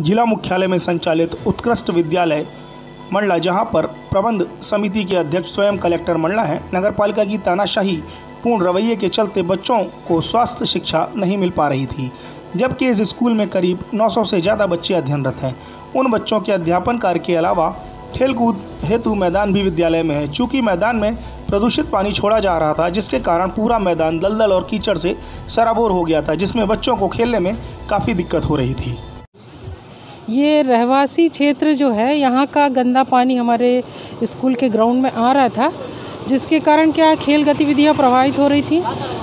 जिला मुख्यालय में संचालित उत्कृष्ट विद्यालय मंडला, जहाँ पर प्रबंध समिति के अध्यक्ष स्वयं कलेक्टर मंडला हैं। नगर पालिका की तानाशाही पूर्ण रवैये के चलते बच्चों को स्वास्थ्य शिक्षा नहीं मिल पा रही थी, जबकि इस स्कूल में करीब 900 से ज़्यादा बच्चे अध्ययनरत हैं। उन बच्चों के अध्यापन कार्य के अलावा खेलकूद हेतु मैदान भी विद्यालय में है। चूँकि मैदान में प्रदूषित पानी छोड़ा जा रहा था, जिसके कारण पूरा मैदान दलदल और कीचड़ से सराबोर हो गया था, जिसमें बच्चों को खेलने में काफ़ी दिक्कत हो रही थी। ये रहवासी क्षेत्र जो है यहाँ का गंदा पानी हमारे स्कूल के ग्राउंड में आ रहा था जिसके कारण क्या खेल गतिविधियाँ प्रभावित हो रही थी।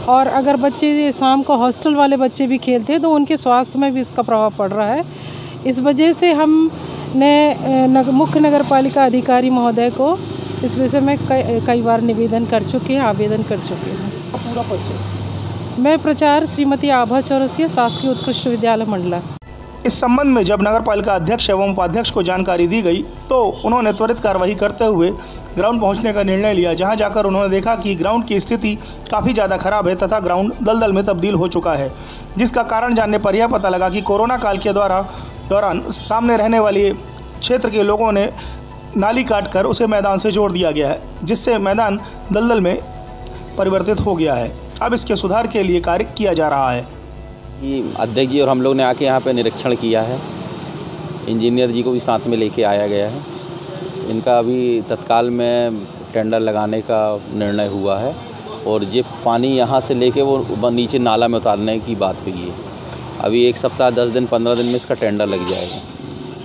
और अगर बच्चे शाम को हॉस्टल वाले बच्चे भी खेलते तो उनके स्वास्थ्य में भी इसका प्रभाव पड़ रहा है। इस वजह से हम ने नग, मुख्य नगर पालिका अधिकारी महोदय को इस विषय में कई कई बार निवेदन कर चुके हैं आवेदन कर चुके हैं। पूरा परिचय? मैं प्रचार श्रीमती आभा चौरसिया शासकीय उत्कृष्ट विद्यालय मंडला। इस संबंध में जब नगर पालिका अध्यक्ष एवं उपाध्यक्ष को जानकारी दी गई तो उन्होंने त्वरित कार्रवाई करते हुए ग्राउंड पहुँचने का निर्णय लिया, जहाँ जाकर उन्होंने देखा कि ग्राउंड की स्थिति काफ़ी ज़्यादा खराब है तथा ग्राउंड दलदल में तब्दील हो चुका है, जिसका कारण जानने पर यह पता लगा कि कोरोना काल के द्वारा, दौरान सामने रहने वाली क्षेत्र के लोगों ने नाली काट कर उसे मैदान से जोड़ दिया गया है, जिससे मैदान दलदल में परिवर्तित हो गया है। अब इसके सुधार के लिए कार्य किया जा रहा है। कि अध्यक्ष जी और हम लोग ने आके यहाँ पे निरीक्षण किया है। इंजीनियर जी को भी साथ में लेके आया गया है। इनका अभी तत्काल में टेंडर लगाने का निर्णय हुआ है और ये पानी यहाँ से लेके वो नीचे नाला में उतारने की बात हुई है। अभी एक सप्ताह, दस दिन, पंद्रह दिन में इसका टेंडर लग जाएगा।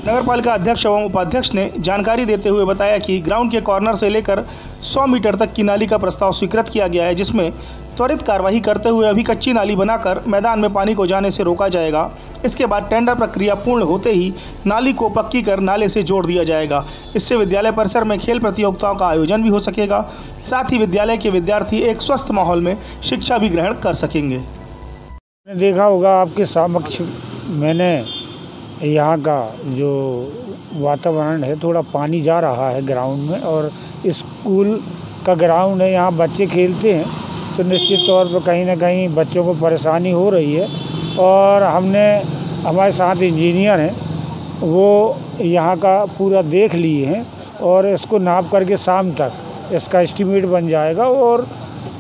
नगर पालिका अध्यक्ष एवं उपाध्यक्ष ने जानकारी देते हुए बताया कि ग्राउंड के कॉर्नर से लेकर 100 मीटर तक की नाली का प्रस्ताव स्वीकृत किया गया है, जिसमें त्वरित कार्रवाई करते हुए अभी कच्ची नाली बनाकर मैदान में पानी को जाने से रोका जाएगा। इसके बाद टेंडर प्रक्रिया पूर्ण होते ही नाली को पक्की कर नाले से जोड़ दिया जाएगा। इससे विद्यालय परिसर में खेल प्रतियोगिताओं का आयोजन भी हो सकेगा। साथ ही विद्यालय के विद्यार्थी एक स्वस्थ माहौल में शिक्षा भी ग्रहण कर सकेंगे। देखा होगा आपके समक्ष मैंने यहाँ का जो वातावरण है, थोड़ा पानी जा रहा है ग्राउंड में और स्कूल का ग्राउंड है, यहाँ बच्चे खेलते हैं। तो निश्चित तौर पर कहीं ना कहीं बच्चों को परेशानी हो रही है। और हमने हमारे साथ इंजीनियर हैं वो यहाँ का पूरा देख लिए हैं और इसको नाप करके शाम तक इसका एस्टीमेट बन जाएगा और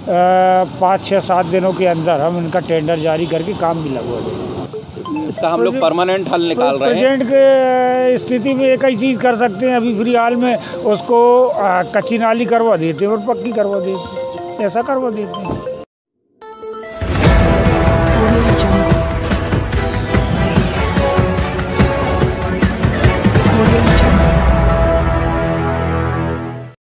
पाँच छः सात दिनों के अंदर हम इनका टेंडर जारी करके काम भी लगवा देंगे। इसका हम लोग परमानेंट हल निकाल रहे हैं। प्रेजेंट के स्थिति में एक ही चीज़ कर सकते हैं। अभी फ़िलहाल में उसको कच्ची नाली करवा देते हैं और पक्की करवा देते हैं। ऐसा करवा देते हैं